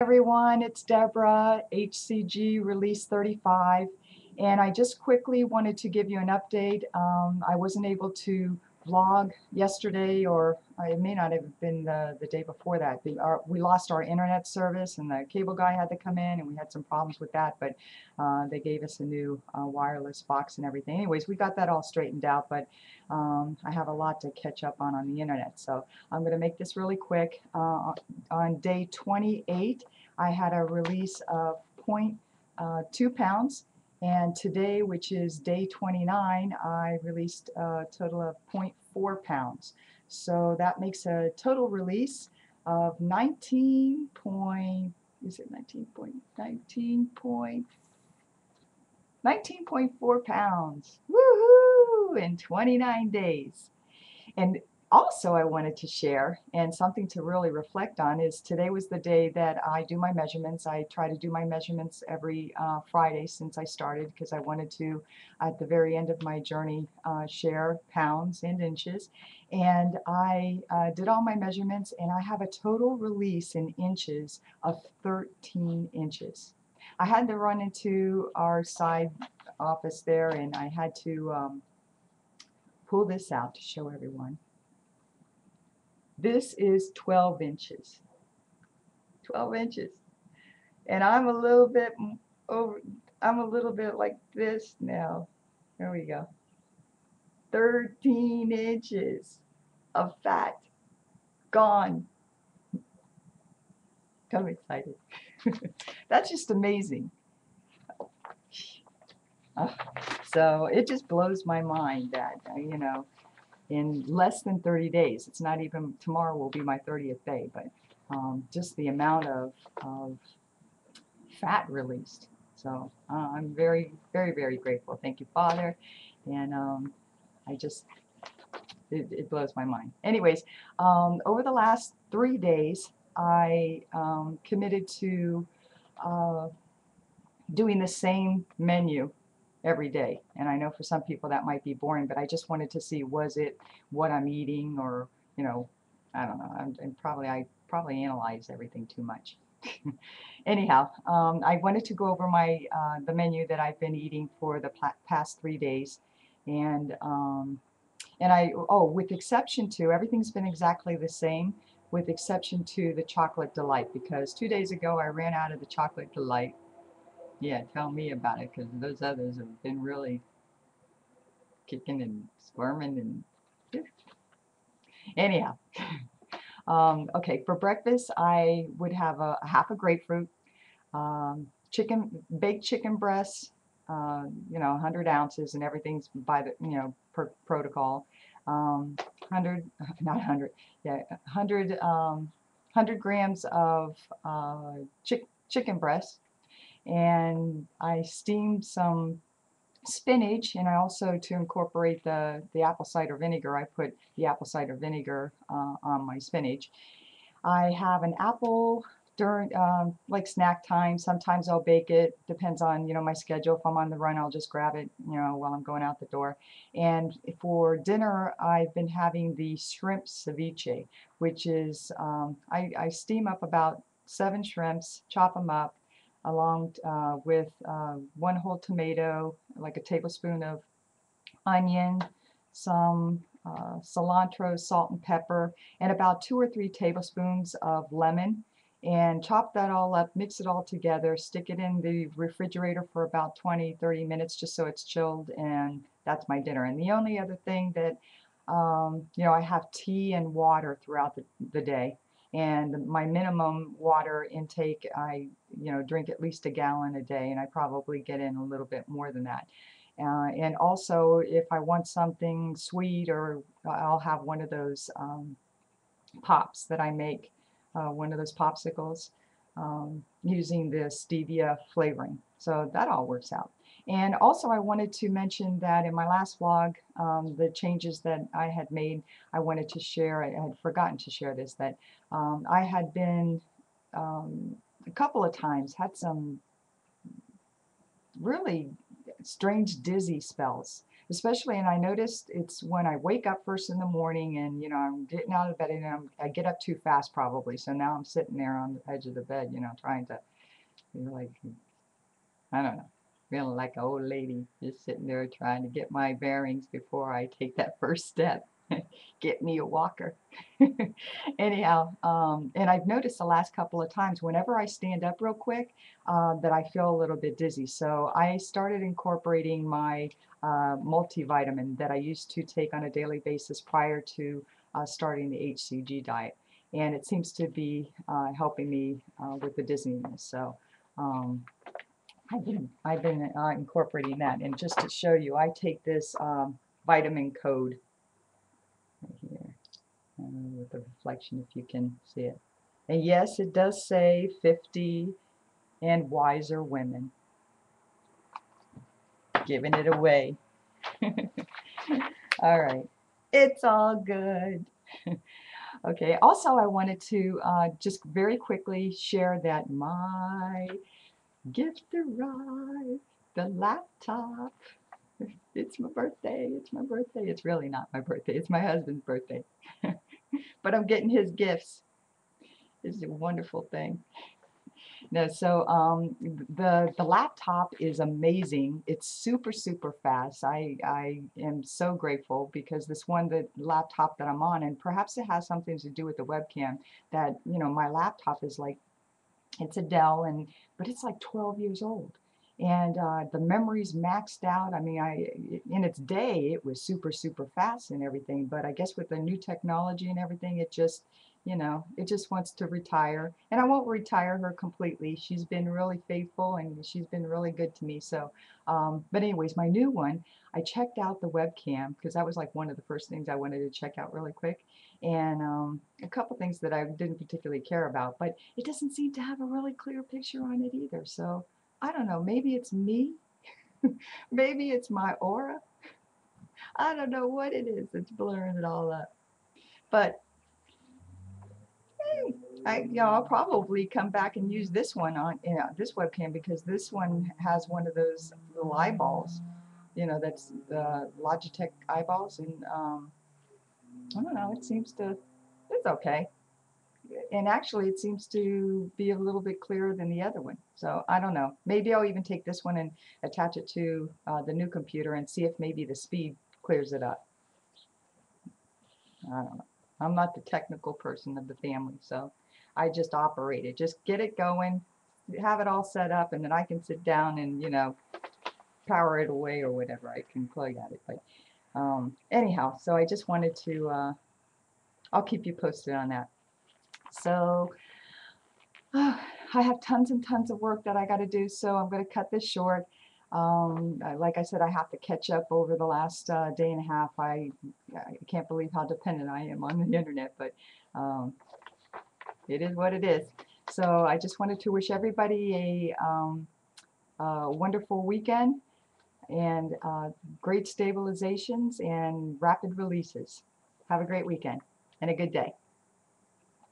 everyone, it's Deborah, HCG Release 35, and I just quickly wanted to give you an update. Um, I wasn't able to vlog yesterday, or it may not have been the, the day before that. The, our, we lost our internet service, and the cable guy had to come in, and we had some problems with that, but uh, they gave us a new uh, wireless box and everything. Anyways, we got that all straightened out, but um, I have a lot to catch up on on the internet, so I'm going to make this really quick. Uh, on day 28, I had a release of uh, 0.2 pounds and today, which is day 29, I released a total of 0.4 pounds. So that makes a total release of 19 point, is it 19 point, 19 point, 19.4 pounds. Woohoo! In 29 days. And also I wanted to share and something to really reflect on is today was the day that I do my measurements. I try to do my measurements every uh, Friday since I started because I wanted to at the very end of my journey uh, share pounds and inches and I uh, did all my measurements and I have a total release in inches of 13 inches. I had to run into our side office there and I had to um, pull this out to show everyone. This is 12 inches. 12 inches. And I'm a little bit over, I'm a little bit like this now. There we go. 13 inches of fat gone. I'm excited. That's just amazing. Uh, so it just blows my mind that, you know, in less than 30 days. It's not even, tomorrow will be my 30th day, but um, just the amount of, of fat released. So uh, I'm very, very, very grateful. Thank you, Father. And um, I just, it, it, blows my mind. Anyways, um, over the last three days, I um, committed to uh, doing the same menu every day. And I know for some people that might be boring, but I just wanted to see was it what I'm eating or, you know, I don't know. I'm, and probably I probably analyze everything too much. Anyhow, um, I wanted to go over my uh, the menu that I've been eating for the past three days, and um, and I oh with exception to everything's been exactly the same with exception to the chocolate delight because two days ago I ran out of the chocolate delight yeah, tell me about it because those others have been really kicking and squirming and anyhow. um, okay, for breakfast I would have a, a half a grapefruit, um, chicken, baked chicken breasts, uh, you know, 100 ounces and everything's by the, you know, per protocol. Um, 100, not 100, yeah, 100, um, 100 grams of uh, chick chicken breast, and I steamed some spinach and I also to incorporate the the apple cider vinegar I put the apple cider vinegar uh, on my spinach. I have an apple during um, like snack time sometimes I'll bake it depends on you know my schedule. If I'm on the run I'll just grab it you know while I'm going out the door. And for dinner I've been having the shrimp ceviche which is um, I, I steam up about seven shrimps chop them up along uh, with uh, one whole tomato, like a tablespoon of onion, some uh, cilantro, salt and pepper, and about two or three tablespoons of lemon. And chop that all up, mix it all together, stick it in the refrigerator for about 20-30 minutes just so it's chilled, and that's my dinner. And the only other thing that, um, you know, I have tea and water throughout the, the day and my minimum water intake I you know drink at least a gallon a day and I probably get in a little bit more than that. Uh, and also if I want something sweet or I'll have one of those um, pops that I make uh, one of those popsicles um, using the stevia flavoring. So that all works out. And also I wanted to mention that in my last vlog, um, the changes that I had made, I wanted to share, I had forgotten to share this, that um, I had been um, a couple of times, had some really strange dizzy spells especially, and I noticed it's when I wake up first in the morning and, you know, I'm getting out of bed and I'm, I get up too fast probably. So now I'm sitting there on the edge of the bed, you know, trying to, you like, I don't know, feeling like an old lady, just sitting there trying to get my bearings before I take that first step. get me a walker. Anyhow, um, and I've noticed the last couple of times whenever I stand up real quick uh, that I feel a little bit dizzy. So I started incorporating my uh, multivitamin that I used to take on a daily basis prior to uh, starting the HCG diet. And it seems to be uh, helping me uh, with the dizziness. So um, I've been, I've been uh, incorporating that. And just to show you, I take this um, vitamin code the reflection if you can see it. And yes, it does say 50 and wiser women. Giving it away. all right. It's all good. okay. Also, I wanted to uh, just very quickly share that my gift arrived. The laptop. It's my birthday. It's my birthday. It's really not my birthday. It's my husband's birthday. but I'm getting his gifts. It's a wonderful thing. No, so um, the the laptop is amazing. It's super super fast. I I am so grateful because this one the laptop that I'm on, and perhaps it has something to do with the webcam. That you know my laptop is like it's a Dell, and but it's like 12 years old and uh, the memory's maxed out. I mean, I in its day it was super super fast and everything, but I guess with the new technology and everything, it just you know it just wants to retire. And I won't retire her completely. She's been really faithful and she's been really good to me. So, um, but anyways, my new one, I checked out the webcam because that was like one of the first things I wanted to check out really quick, and um, a couple things that I didn't particularly care about, but it doesn't seem to have a really clear picture on it either. So. I don't know, maybe it's me. maybe it's my aura. I don't know what it is that's blurring it all up. But hey, I, you know, I'll probably come back and use this one on you know, this webcam because this one has one of those little eyeballs. You know, that's the Logitech eyeballs, and um, I don't know. It seems to, it's okay and actually it seems to be a little bit clearer than the other one. So I don't know. Maybe I'll even take this one and attach it to uh, the new computer and see if maybe the speed clears it up. I don't know. I'm not the technical person of the family, so I just operate it. Just get it going, have it all set up, and then I can sit down and, you know, power it away or whatever. I can plug at it. But um, anyhow, so I just wanted to, uh, I'll keep you posted on that. So uh, I have tons and tons of work that I got to do, so I'm going to cut this short. Um, like I said, I have to catch up over the last uh, day and a half. I, I can't believe how dependent I am on the internet, but um, it is what it is. So I just wanted to wish everybody a, um, a wonderful weekend and uh, great stabilizations and rapid releases. Have a great weekend and a good day.